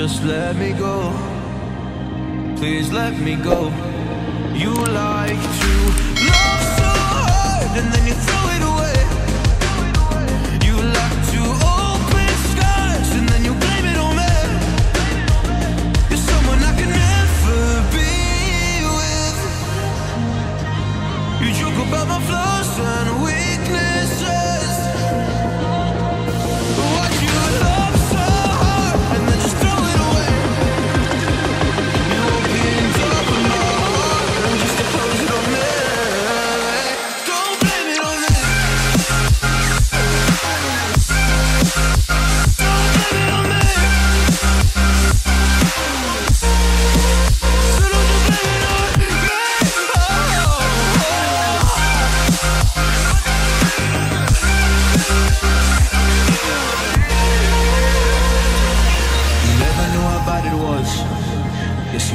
Just let me go. Please let me go. You like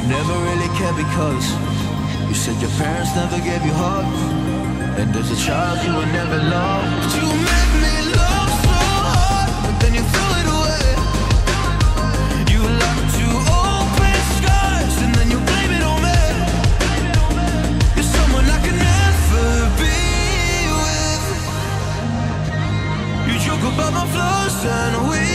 Never really cared because you said your parents never gave you hugs, and as a child you were never loved. But you made me love so hard, but then you threw it away. You left to open scars, and then you blame it on me. You're someone I can never be with. You joke about my flaws and weaknesses.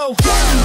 go.